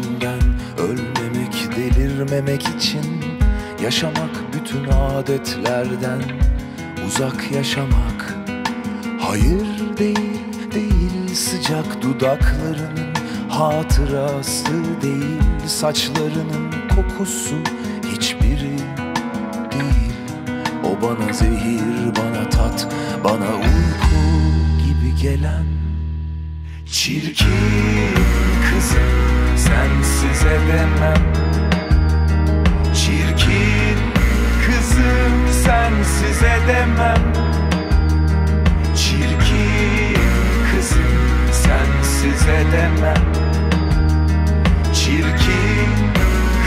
yüzünden Ölmemek, delirmemek için Yaşamak bütün adetlerden. Uzak yaşamak Hayır değil, değil. Sıcak dudaklarının hatırası değil. Saçlarının kokusu hiçbiri değil. O bana zehir, bana tat, bana uyku gibi gelen Çirkin kızım sensiz edemem Çirkin kızım sensiz edemem Çirkin kızım sensiz edemem Çirkin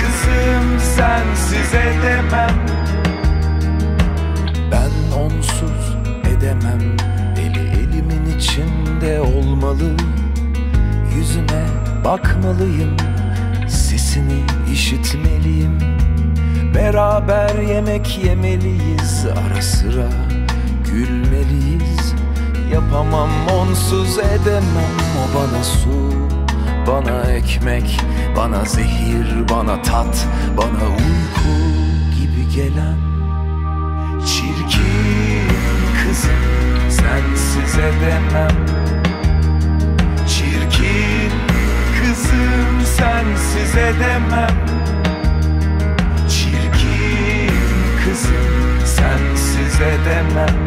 kızım sensiz edemem Ben onsuz edemem. Eli elimin içinde olmalı Yüzüne bakmalıyım Sesini işitmeliyim. Beraber yemek yemeliyiz Ara sıra gülmeliyiz. Yapamam onsuz edemem O bana su, bana ekmek Bana zehir, bana tat Bana uyku gibi gelen Çirkin sensiz edemem Çirkin kızım sensiz edemem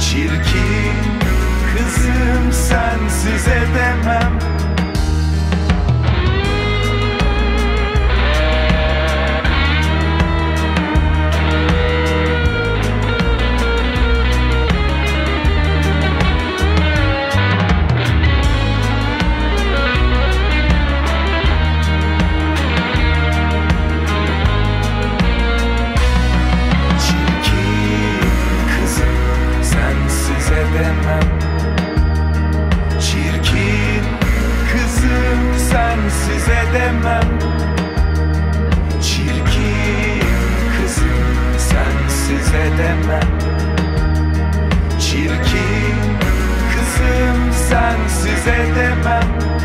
Çirkin kızım sensiz edemem edemem Çirkin kızım sensiz edemem